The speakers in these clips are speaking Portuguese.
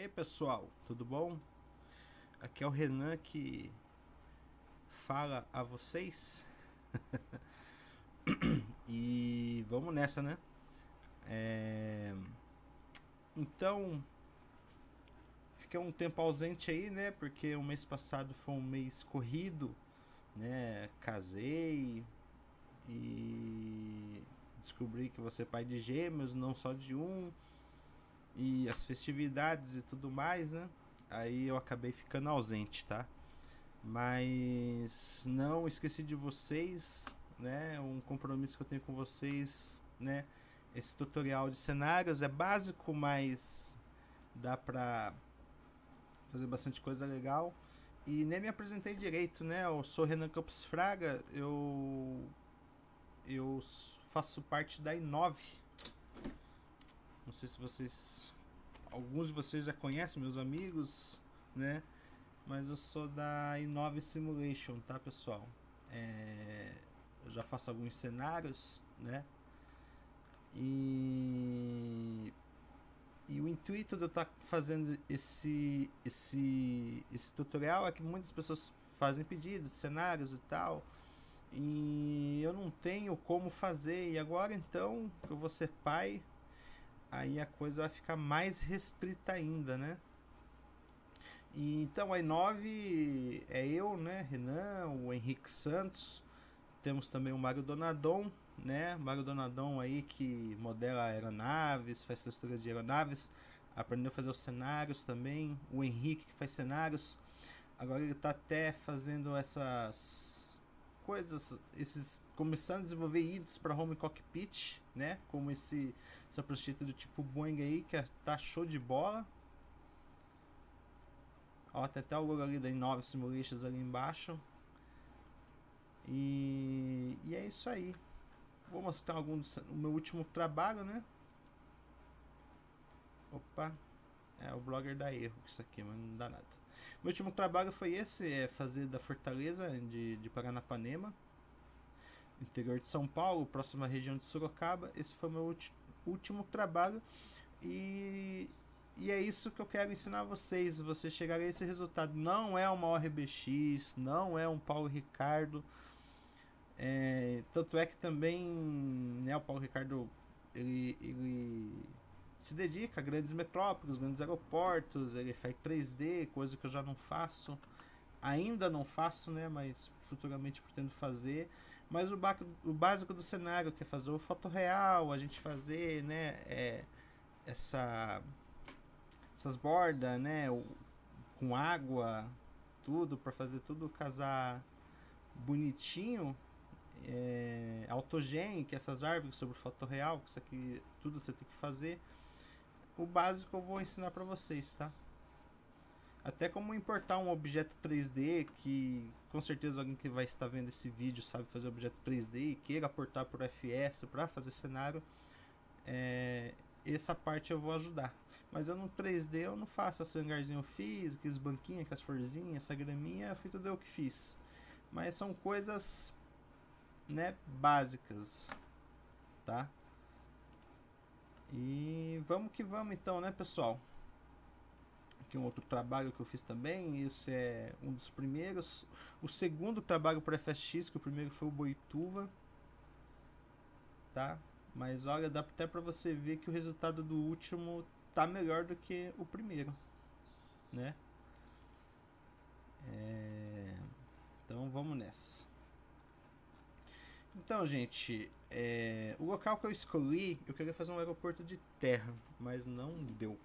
aí pessoal, tudo bom? Aqui é o Renan que fala a vocês. e vamos nessa, né? É... Então, fiquei um tempo ausente aí, né? Porque o mês passado foi um mês corrido, né? Casei e descobri que você é pai de gêmeos, não só de um e as festividades e tudo mais, né? Aí eu acabei ficando ausente, tá? Mas não esqueci de vocês, né? Um compromisso que eu tenho com vocês, né? Esse tutorial de cenários é básico, mas dá pra fazer bastante coisa legal. E nem me apresentei direito, né? Eu sou Renan Campos Fraga, eu eu faço parte da Inove, não sei se vocês. Alguns de vocês já conhecem, meus amigos, né? Mas eu sou da Inove Simulation, tá, pessoal? É, eu já faço alguns cenários, né? E, e o intuito de eu estar tá fazendo esse, esse, esse tutorial é que muitas pessoas fazem pedidos, cenários e tal. E eu não tenho como fazer. E agora então eu vou ser pai, aí a coisa vai ficar mais restrita ainda, né? E, então, a I9 é eu, né? Renan, o Henrique Santos. Temos também o Mário Donadon, né? Mário Donadon aí que modela aeronaves, faz textura de aeronaves, aprendeu a fazer os cenários também. O Henrique que faz cenários. Agora ele está até fazendo essas coisas, esses começando a desenvolver itens para home cockpit, né? Como esse essa prostituta do tipo Boeing aí que é, tá show de bola. Ó, tem até o logo ali da Innove Simulations ali embaixo. E, e é isso aí. Vou mostrar algum do meu último trabalho, né? Opa, é o blogger da erro isso aqui, mas não dá nada. Meu último trabalho foi esse, é fazer da Fortaleza de, de Paranapanema, interior de São Paulo, próxima região de Sorocaba. Esse foi meu último trabalho e, e é isso que eu quero ensinar vocês. Você chegar a esse resultado. Não é uma ORBX, não é um Paulo Ricardo. É, tanto é que também né, o Paulo Ricardo ele, ele se dedica a grandes metrópoles, grandes aeroportos, ele faz 3D, coisa que eu já não faço. Ainda não faço, né? Mas futuramente pretendo fazer. Mas o, o básico do cenário, que é fazer o fotorreal, a gente fazer, né? É, essa, essas bordas, né? O, com água, tudo, para fazer tudo casar bonitinho. É, autogênico, essas árvores sobre foto real, que isso aqui tudo você tem que fazer o básico eu vou ensinar para vocês, tá? Até como importar um objeto 3D que com certeza alguém que vai estar vendo esse vídeo sabe fazer objeto 3D e queira portar por FS para fazer cenário. É, essa parte eu vou ajudar. Mas eu no 3D eu não faço esse hangarzinho físico, aqueles banquinhos, aquelas florzinhas, essa graminha, foi tudo eu que fiz. Mas são coisas, né, básicas, tá? E vamos que vamos então, né, pessoal? Aqui um outro trabalho que eu fiz também, esse é um dos primeiros. O segundo trabalho para FSX, que o primeiro foi o Boituva. Tá? Mas olha, dá até para você ver que o resultado do último tá melhor do que o primeiro, né? É... Então vamos nessa. Então, gente, é, o local que eu escolhi, eu queria fazer um aeroporto de terra, mas não deu.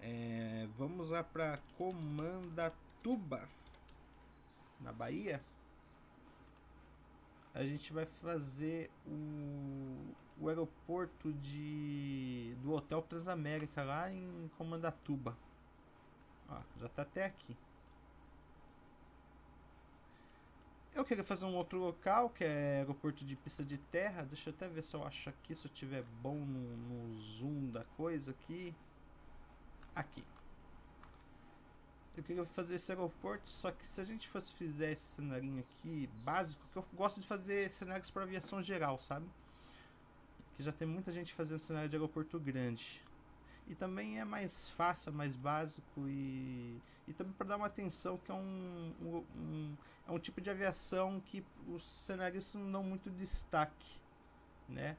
É, vamos lá para Comandatuba, na Bahia. A gente vai fazer o, o aeroporto de, do Hotel Transamérica lá em Comandatuba. Ó, já está até aqui. Eu queria fazer um outro local, que é aeroporto de pista de terra. Deixa eu até ver se eu acho aqui, se eu tiver bom no, no zoom da coisa aqui. Aqui. Eu queria fazer esse aeroporto, só que se a gente fosse fizer esse cenário aqui, básico, que eu gosto de fazer cenários para aviação geral, sabe? Que já tem muita gente fazendo cenário de aeroporto grande. E também é mais fácil, mais básico e, e também para dar uma atenção que é um, um, um, é um tipo de aviação que os cenaristas não dão muito destaque, né?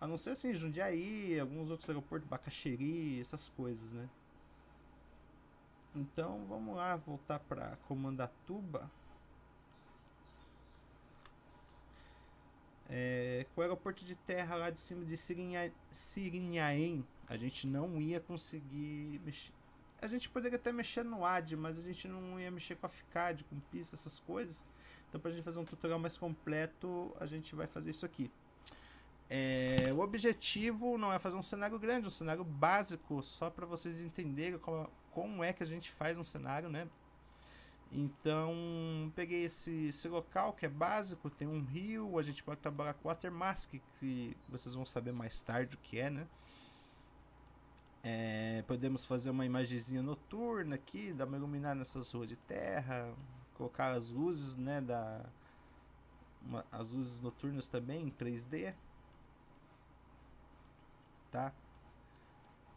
A não ser assim, Jundiaí, alguns outros aeroportos, Bacaxeri, essas coisas, né? Então vamos lá, voltar para Comandatuba. É, com o aeroporto de terra lá de cima de Sirinha, Sirinhaém, a gente não ia conseguir mexer. A gente poderia até mexer no AD, mas a gente não ia mexer com a FICAD, com pista, essas coisas. Então, para a gente fazer um tutorial mais completo, a gente vai fazer isso aqui. É, o objetivo não é fazer um cenário grande, um cenário básico, só para vocês entenderem como, como é que a gente faz um cenário, né? Então, peguei esse, esse local que é básico, tem um rio, a gente pode trabalhar com watermask, que vocês vão saber mais tarde o que é, né? É, podemos fazer uma imagenzinha noturna aqui, dar uma iluminar nessas ruas de terra, colocar as luzes, né, da uma, as luzes noturnas também em 3D, tá?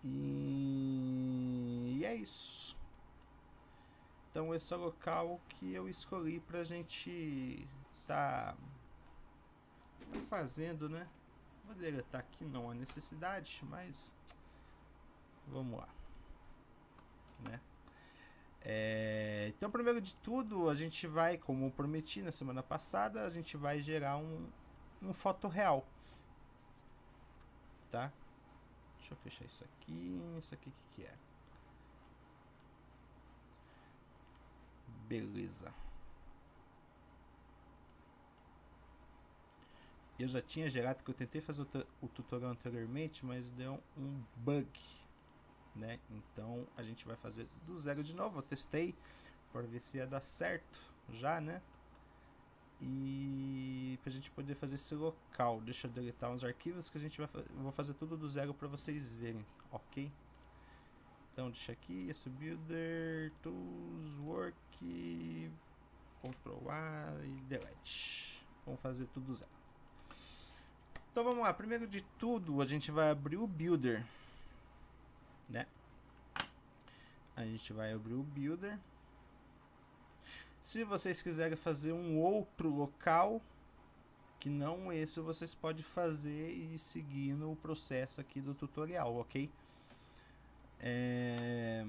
E, e é isso. Então esse é o local que eu escolhi pra gente tá fazendo, né? Poderia estar tá aqui, não há necessidade, mas vamos lá, né? É, então, primeiro de tudo, a gente vai, como prometi na semana passada, a gente vai gerar um, um foto real, tá? Deixa eu fechar isso aqui, isso aqui que, que é? Beleza. Eu já tinha gerado que eu tentei fazer o, o tutorial anteriormente, mas deu um bug, né? Então a gente vai fazer do zero de novo. Eu testei para ver se ia dar certo já, né? E para a gente poder fazer esse local, deixa eu deletar uns arquivos que a gente vai eu vou fazer tudo do zero para vocês verem, ok? Então deixa aqui, esse builder, tools, work, Ctrl A e delete. Vamos fazer tudo zero. Então vamos lá, primeiro de tudo a gente vai abrir o builder, né? A gente vai abrir o builder. Se vocês quiserem fazer um outro local que não esse, vocês podem fazer e seguindo o processo aqui do tutorial, ok? É...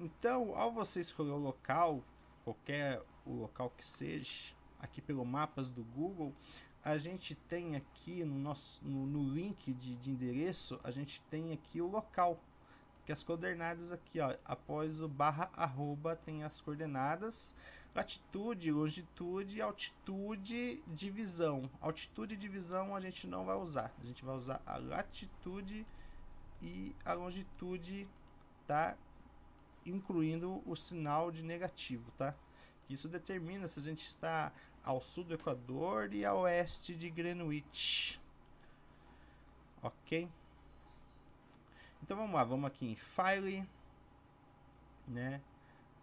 Então, ao você escolher o local, qualquer o local que seja, aqui pelo mapas do Google, a gente tem aqui no nosso no, no link de, de, endereço, a gente tem aqui o local, que as coordenadas aqui, ó, após o barra arroba tem as coordenadas, latitude, longitude, altitude, divisão. Altitude e divisão a gente não vai usar, a gente vai usar a latitude e a longitude tá incluindo o sinal de negativo, tá? Isso determina se a gente está ao sul do Equador e a oeste de Greenwich. Ok? Então vamos lá, vamos aqui em File, né?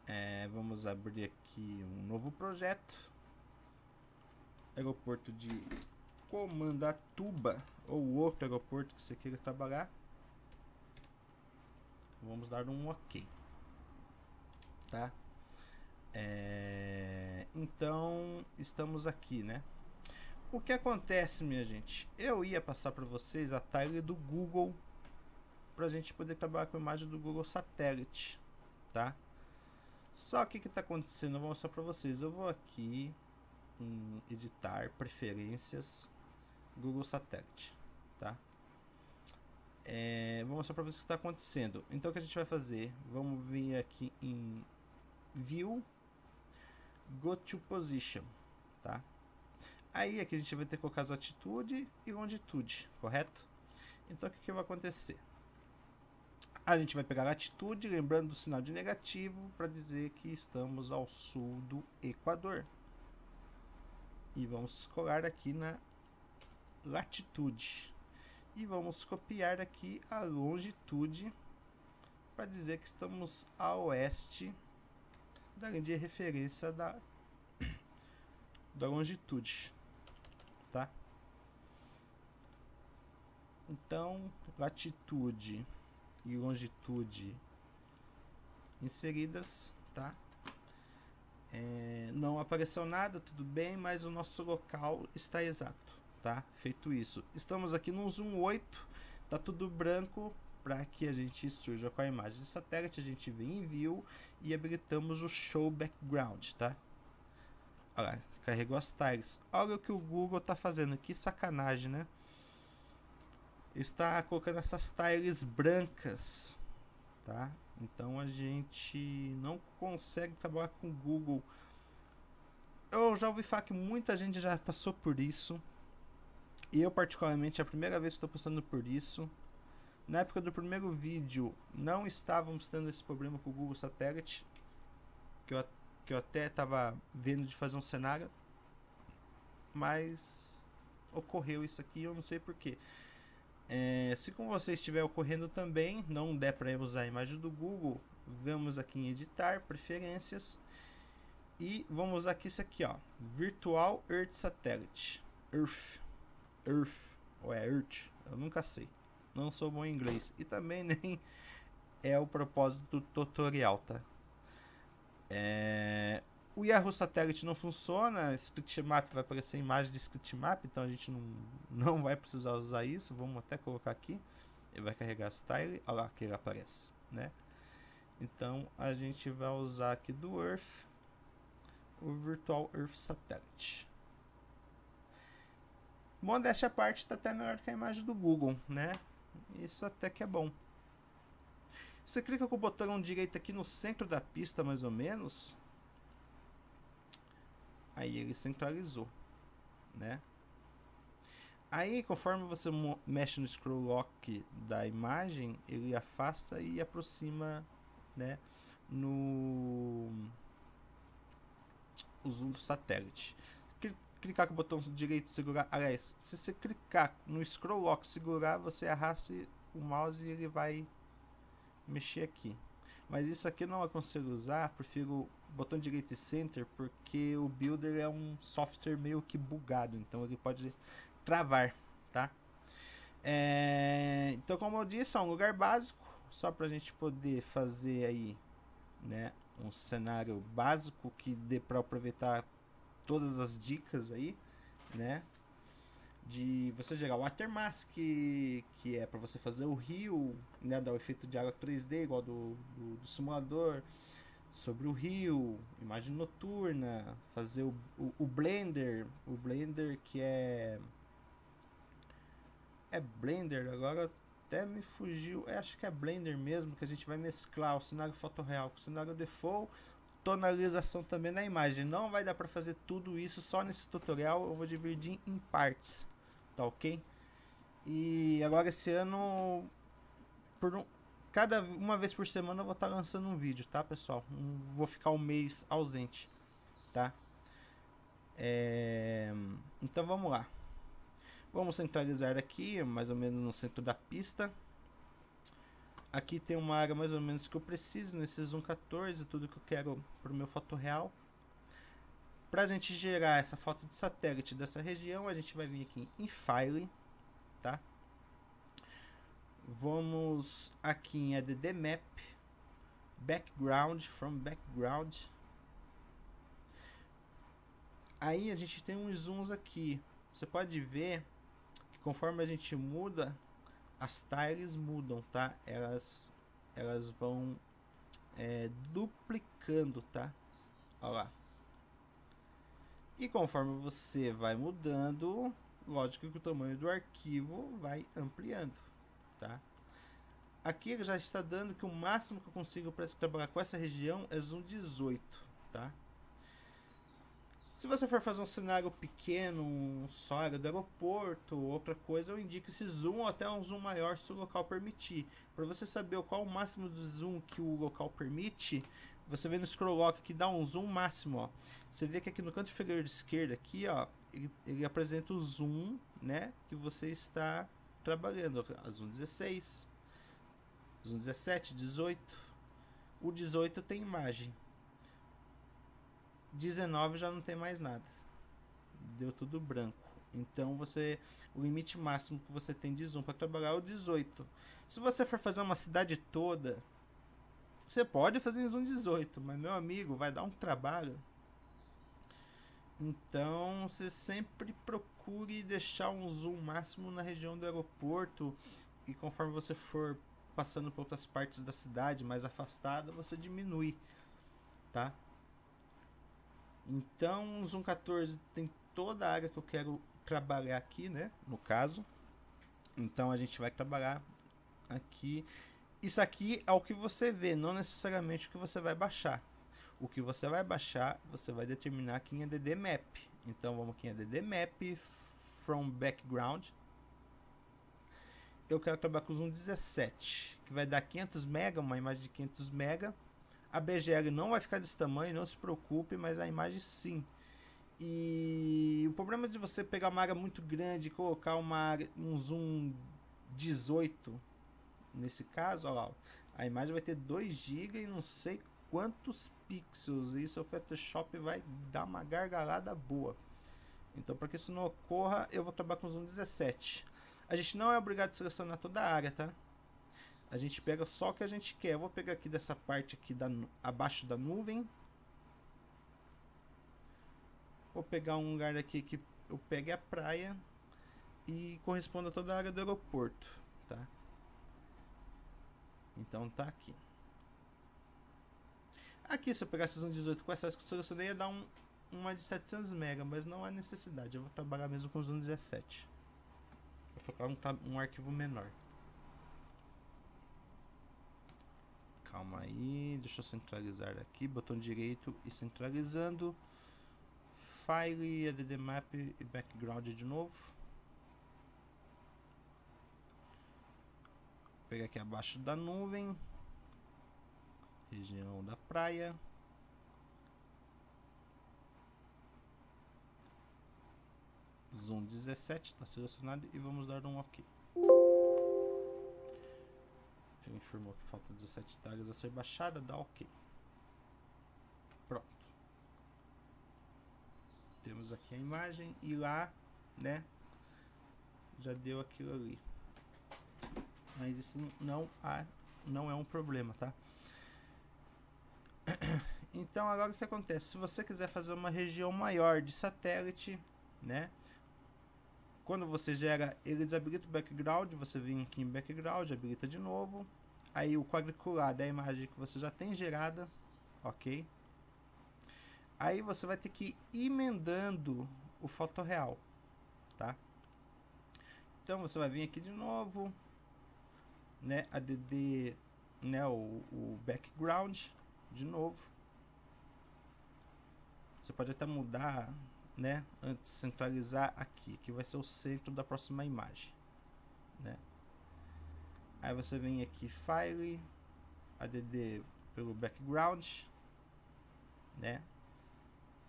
É, vamos abrir aqui um novo projeto. Aeroporto de Comandatuba ou outro aeroporto que você queira trabalhar. Vamos dar um OK. Tá? É, então, estamos aqui, né? O que acontece, minha gente? Eu ia passar para vocês a tag do Google para a gente poder trabalhar com a imagem do Google Satélite, tá? Só que o que está acontecendo? Eu vou mostrar para vocês. Eu vou aqui em editar preferências Google Satélite, tá? É, vou mostrar para vocês o que está acontecendo. Então o que a gente vai fazer? Vamos vir aqui em View, Go to Position, tá? Aí aqui a gente vai ter que colocar as atitude e longitude, correto? Então o que, que vai acontecer? A gente vai pegar a atitude, lembrando do sinal de negativo, para dizer que estamos ao sul do Equador. E vamos colar aqui na latitude e vamos copiar aqui a longitude para dizer que estamos a oeste de referência da, da longitude, tá? Então, latitude e longitude inseridas, tá? É, não apareceu nada, tudo bem, mas o nosso local está exato, tá? Feito isso. Estamos aqui no zoom 8, tá tudo branco para que a gente surja com a imagem de satélite, a gente vem em view e habilitamos o show background, tá? Olha lá, carregou as tags. Olha o que o Google tá fazendo, que sacanagem, né? Está colocando essas tiles brancas, tá? Então a gente não consegue trabalhar com o Google. Eu já ouvi falar que muita gente já passou por isso. Eu, particularmente, é a primeira vez que estou passando por isso. Na época do primeiro vídeo, não estávamos tendo esse problema com o Google Satellite. Que eu, que eu até estava vendo de fazer um cenário. Mas ocorreu isso aqui, eu não sei porquê. É, se com você estiver ocorrendo também, não der para usar a imagem do Google, vamos aqui em editar, preferências e vamos aqui isso aqui, ó, Virtual Earth Satellite, Earth, Earth, ou é Earth, eu nunca sei, não sou bom em inglês e também nem é o propósito do tutorial, tá? É, o Yahoo Satellite não funciona, Scriptmap vai aparecer imagem de Scriptmap, então a gente não, não vai precisar usar isso. Vamos até colocar aqui. Ele vai carregar style, olha lá que ele aparece, né? Então a gente vai usar aqui do Earth o Virtual Earth Satellite. Modéstia à parte, está até melhor que a imagem do Google, né? Isso até que é bom. Você clica com o botão direito aqui no centro da pista, mais ou menos Aí ele centralizou, né? Aí, conforme você mexe no scroll lock da imagem, ele afasta e aproxima, né, no o zoom do satélite. Clicar com o botão direito segurar, aliás, se você clicar no scroll lock segurar, você arrasta o mouse e ele vai mexer aqui. Mas isso aqui não aconselho usar, prefiro botão direito e center, porque o Builder é um software meio que bugado, então ele pode travar, tá? É, então, como eu disse, é um lugar básico, só para a gente poder fazer aí, né, um cenário básico que dê para aproveitar todas as dicas aí, né? de você gerar o watermask, que é para você fazer o rio, né, dar o efeito de água 3D igual do, do, do simulador, sobre o rio, imagem noturna, fazer o, o, o, Blender, o Blender que é é Blender, agora até me fugiu, é, acho que é Blender mesmo, que a gente vai mesclar o cenário fotorreal com o cenário default, tonalização também na imagem. Não vai dar para fazer tudo isso só nesse tutorial, eu vou dividir em partes tá ok? E agora esse ano, por um, cada uma vez por semana eu vou estar tá lançando um vídeo, tá pessoal? Não vou ficar um mês ausente, tá? É, então vamos lá. Vamos centralizar aqui, mais ou menos no centro da pista. Aqui tem uma área mais ou menos que eu preciso nesse Zoom 14, tudo que eu quero para o meu foto real. Para a gente gerar essa foto de satélite dessa região, a gente vai vir aqui em File, tá? Vamos aqui em Add Map, Background, From Background. Aí a gente tem uns zooms aqui. Você pode ver que conforme a gente muda, as tiles mudam, tá? Elas, elas vão é, duplicando, tá? Olha lá. E conforme você vai mudando, lógico que o tamanho do arquivo vai ampliando, tá? Aqui ele já está dando que o máximo que eu consigo para trabalhar com essa região é zoom 18, tá? Se você for fazer um cenário pequeno, um só do aeroporto, outra coisa, eu indico esse zoom ou até um zoom maior se o local permitir. Para você saber qual o máximo do zoom que o local permite, você vê no scroll lock que dá um zoom máximo, ó. Você vê que aqui no canto inferior esquerdo aqui, ó, ele, ele apresenta o zoom, né, que você está trabalhando, zoom 16, zoom 17, 18. O 18 tem imagem. 19 já não tem mais nada. Deu tudo branco. Então você o limite máximo que você tem de zoom para trabalhar é o 18. Se você for fazer uma cidade toda, você pode fazer zoom 18, mas meu amigo, vai dar um trabalho. Então, você sempre procure deixar um zoom máximo na região do aeroporto e conforme você for passando por outras partes da cidade mais afastada, você diminui, tá? Então, o Zoom 14 tem toda a área que eu quero trabalhar aqui, né? No caso. Então, a gente vai trabalhar aqui. Isso aqui é o que você vê, não necessariamente o que você vai baixar. O que você vai baixar, você vai determinar aqui em ADD Map. Então, vamos aqui em ADD Map, From Background eu quero trabalhar com Zoom 17, que vai dar 500 MB, uma imagem de 500 MB. A BGL não vai ficar desse tamanho, não se preocupe, mas a imagem sim. E o problema de você pegar uma área muito grande e colocar uma área, um zoom 18, nesse caso, ó lá, a imagem vai ter 2 GB e não sei quantos pixels. E isso o Photoshop vai dar uma gargalada boa. Então, para que isso não ocorra, eu vou trabalhar com zoom 17. A gente não é obrigado a selecionar toda a área, tá? A gente pega só o que a gente quer. Eu vou pegar aqui dessa parte aqui da, abaixo da nuvem. Vou pegar um lugar aqui que eu pegue a praia e corresponda a toda a área do aeroporto, tá? Então tá aqui. Aqui, se eu pegasse um 18 com essas que eu selecionei, ia dar um, uma de 700 MB, mas não há necessidade. Eu vou trabalhar mesmo com os 17 focar um, um arquivo menor. Calma aí, deixa eu centralizar aqui, botão direito e centralizando. File, add map e background de novo. Vou pegar aqui abaixo da nuvem, região da praia. Zoom 17 está selecionado e vamos dar um OK. Ele informou que falta 17 tags a ser baixada, dá OK. Pronto. Temos aqui a imagem e lá, né, já deu aquilo ali. Mas isso não, há, não é um problema, tá? Então agora o que acontece? Se você quiser fazer uma região maior de satélite, né? Quando você gera, ele desabilita o background, você vem aqui em background, habilita de novo. Aí o quadricular da imagem que você já tem gerada, ok? Aí você vai ter que ir emendando o fotorreal, tá? Então você vai vir aqui de novo, né, add, né, o, o background de novo. Você pode até mudar né, antes centralizar aqui, que vai ser o centro da próxima imagem, né? Aí você vem aqui file, add pelo background, né?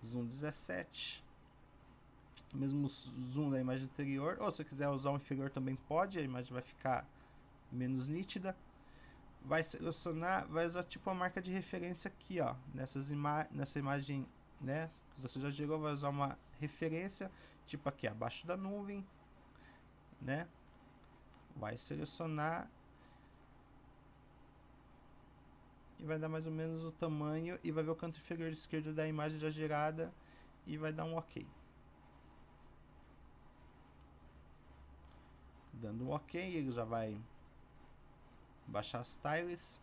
Zoom 17. Mesmo zoom da imagem anterior, ou se quiser usar o inferior também pode, a imagem vai ficar menos nítida. Vai selecionar, vai usar tipo a marca de referência aqui, ó, nessas ima nessa imagem, né, você já gerou, vai usar uma referência, tipo aqui abaixo da nuvem, né? Vai selecionar e vai dar mais ou menos o tamanho e vai ver o canto inferior esquerdo da imagem já gerada e vai dar um OK. Dando um OK, ele já vai baixar as tiles.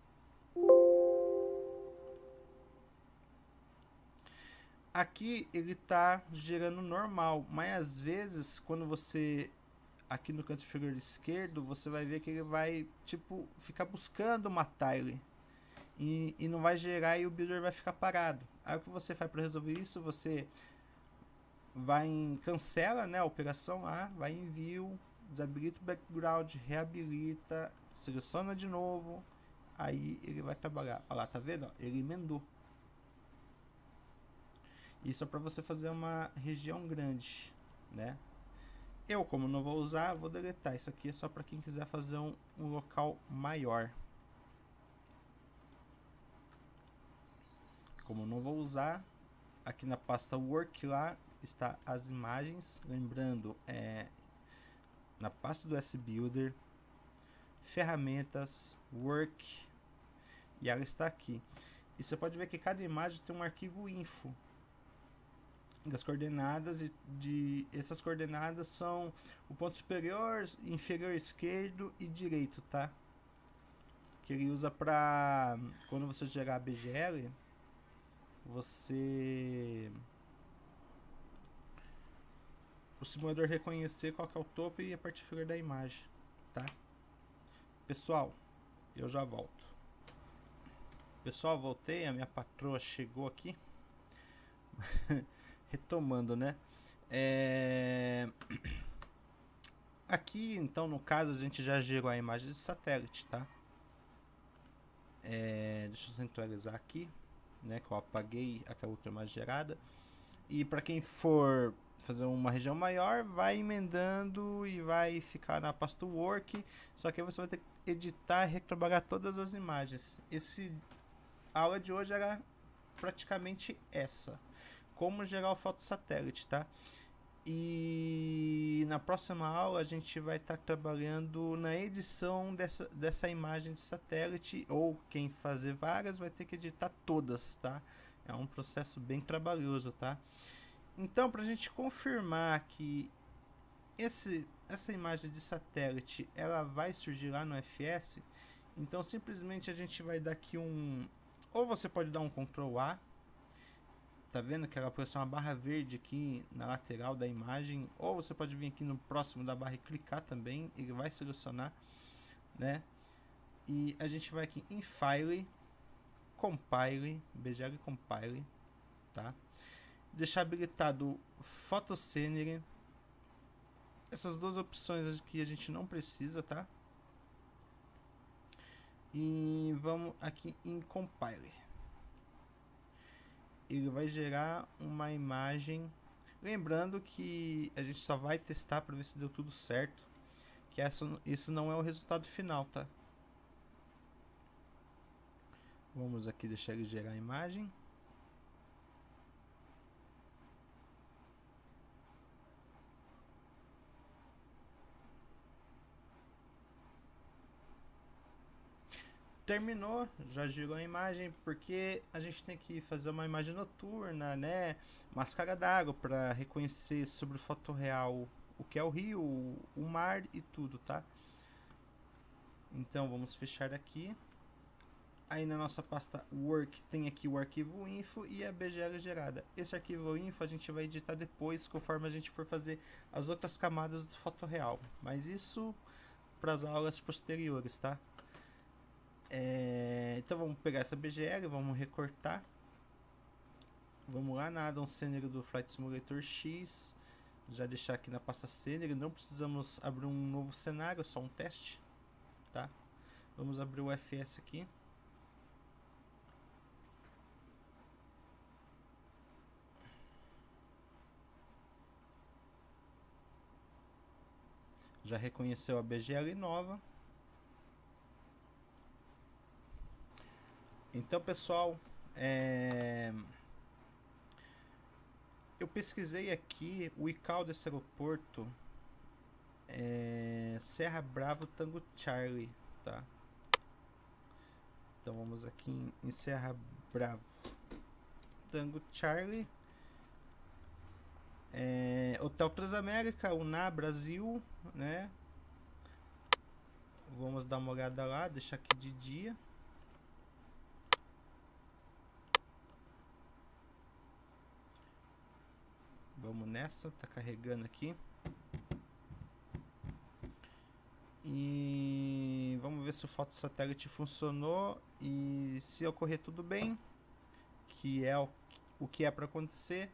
Aqui ele está gerando normal, mas às vezes quando você aqui no canto inferior esquerdo, você vai ver que ele vai tipo ficar buscando uma tile e, e não vai gerar e o builder vai ficar parado. Aí o que você faz para resolver isso? Você vai em cancela, né, a operação A, vai em view, desabilita o background, reabilita, seleciona de novo, aí ele vai trabalhar. Olha lá, tá vendo? Ele emendou. Isso é para você fazer uma região grande, né? Eu, como não vou usar, vou deletar. Isso aqui é só para quem quiser fazer um, um local maior. Como não vou usar, aqui na pasta Work lá, está as imagens. Lembrando, é, na pasta do S-Builder, ferramentas, work, e ela está aqui. E você pode ver que cada imagem tem um arquivo info das coordenadas e de essas coordenadas são o ponto superior, inferior esquerdo e direito, tá? Que ele usa para quando você gerar a BGL, você o simulador reconhecer qual é o topo e a parte inferior da imagem, tá? Pessoal, eu já volto. Pessoal, voltei, a minha patroa chegou aqui. Retomando, né? É... Aqui, então, no caso, a gente já gerou a imagem de satélite, tá? É... Deixa eu centralizar aqui, né? Que eu apaguei aquela outra imagem gerada. E para quem for fazer uma região maior, vai emendando e vai ficar na pasta Work. Só que aí você vai ter que editar e retrabalhar todas as imagens. Esse a aula de hoje era praticamente essa. Como gerar o foto satélite, tá? E na próxima aula a gente vai estar tá trabalhando na edição dessa, dessa imagem de satélite ou quem fazer várias vai ter que editar todas, tá? É um processo bem trabalhoso, tá? Então, para a gente confirmar que esse, essa imagem de satélite ela vai surgir lá no FS, então simplesmente a gente vai dar aqui um. Ou você pode dar um Ctrl A, tá vendo que ela apareceu uma barra verde aqui na lateral da imagem, ou você pode vir aqui no próximo da barra e clicar também, ele vai selecionar, né? E a gente vai aqui em File, Compile, BGL Compile, tá? deixar habilitado Photoscenery. Essas duas opções aqui a gente não precisa, tá? E vamos aqui em Compile. Ele vai gerar uma imagem. Lembrando que a gente só vai testar para ver se deu tudo certo. Que essa, esse não é o resultado final, tá? Vamos aqui deixar ele gerar a imagem. Terminou, já girou a imagem, porque a gente tem que fazer uma imagem noturna, né? Máscara d'água para reconhecer sobre o foto real o que é o rio, o mar e tudo, tá? Então vamos fechar aqui. Aí na nossa pasta work tem aqui o arquivo info e a BGL gerada. Esse arquivo info a gente vai editar depois, conforme a gente for fazer as outras camadas do foto real. Mas isso para as aulas posteriores, tá? É, então vamos pegar essa BGL, vamos recortar. Vamos lá na Addon Scenery do Flight Simulator X. Já deixar aqui na pasta Scenery. Não precisamos abrir um novo cenário, só um teste. Tá? Vamos abrir o FS aqui. Já reconheceu a BGL nova. Então, pessoal, é... eu pesquisei aqui o ICAO desse aeroporto é Serra Bravo Tango Charlie, tá? Então vamos aqui em, Serra Bravo Tango Charlie. É, Hotel Transamérica, UNA Brasil, né? Vamos dar uma olhada lá, deixar aqui de dia. Vamos nessa, tá carregando aqui. E vamos ver se o foto satélite funcionou e se ocorrer tudo bem, que é o, o que é para acontecer.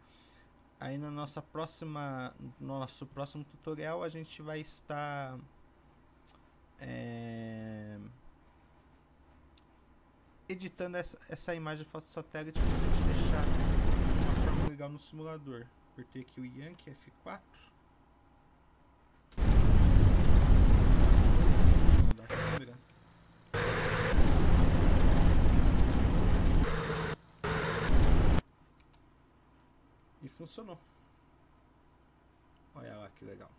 Aí na nossa próxima, no nosso próximo tutorial a gente vai estar é, editando essa, essa imagem foto satélite para a gente deixar de uma forma legal no simulador. Apertei aqui o Yankee F4. Mudar a câmera. E funcionou. Olha lá que legal.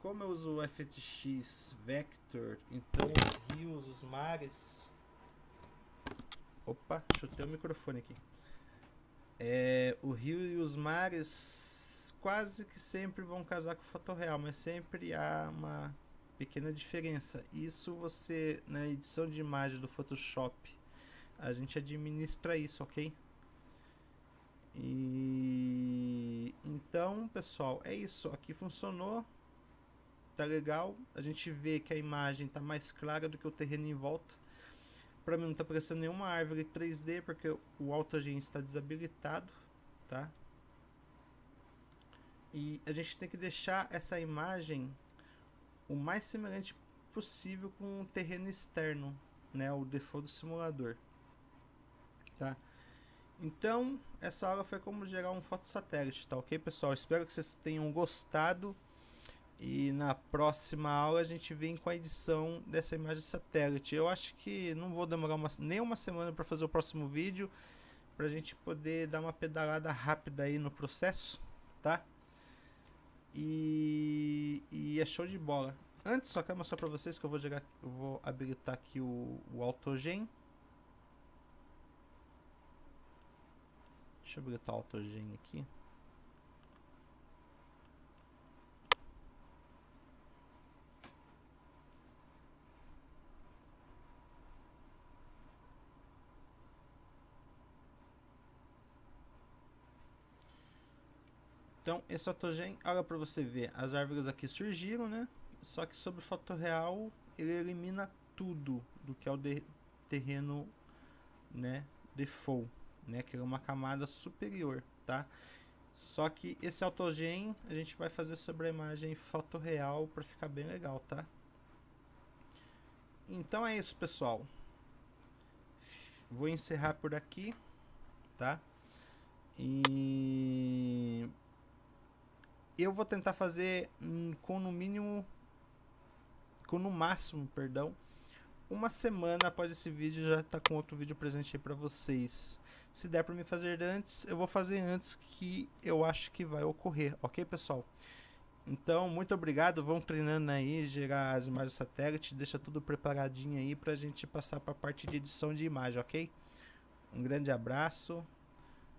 Como eu uso o FTX Vector, então os rios, os mares. Opa, chutei o microfone aqui. É, o rio e os mares quase que sempre vão casar com o fotorreal, mas sempre há uma pequena diferença. Isso você, na edição de imagem do Photoshop, a gente administra isso, ok? E então, pessoal, é isso. Aqui funcionou. Tá legal. A gente vê que a imagem tá mais clara do que o terreno em volta. Para mim não tá aparecendo nenhuma árvore 3D porque o AutoGen está desabilitado, tá? E a gente tem que deixar essa imagem o mais semelhante possível com o terreno externo, né, o default do simulador. Tá? Então, essa aula foi como gerar um fotosatélite, tá ok, pessoal? Espero que vocês tenham gostado. E na próxima aula a gente vem com a edição dessa imagem satélite. Eu acho que não vou demorar uma, nem uma semana para fazer o próximo vídeo, para a gente poder dar uma pedalada rápida aí no processo, tá? E, e é show de bola. Antes, só quero mostrar para vocês que eu vou jogar, eu vou habilitar aqui o, o AutoGen. Deixa eu habilitar o AutoGen aqui. Então, esse AutoGen, olha para você ver, as árvores aqui surgiram, né? Só que sobre foto real, ele elimina tudo do que é o terreno, né, default, né, que é uma camada superior, tá? Só que esse AutoGen a gente vai fazer sobre a imagem foto real para ficar bem legal, tá? Então é isso, pessoal. Vou encerrar por aqui, tá? E eu vou tentar fazer hum, com no mínimo com no máximo, perdão, uma semana após esse vídeo já tá com outro vídeo presente aí para vocês. Se der para me fazer antes, eu vou fazer antes que eu acho que vai ocorrer, OK, pessoal? Então, muito obrigado, vão treinando aí, gerar as imagens satélite, deixa tudo preparadinho aí pra gente passar para a parte de edição de imagem, OK? Um grande abraço.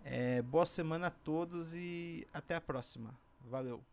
É, boa semana a todos e até a próxima. Valeu!